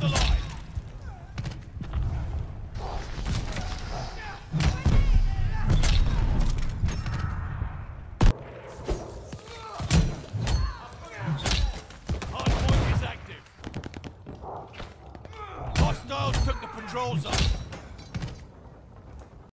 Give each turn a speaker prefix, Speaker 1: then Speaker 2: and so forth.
Speaker 1: Hold the line. Is active. Hostiles took the patrol zone.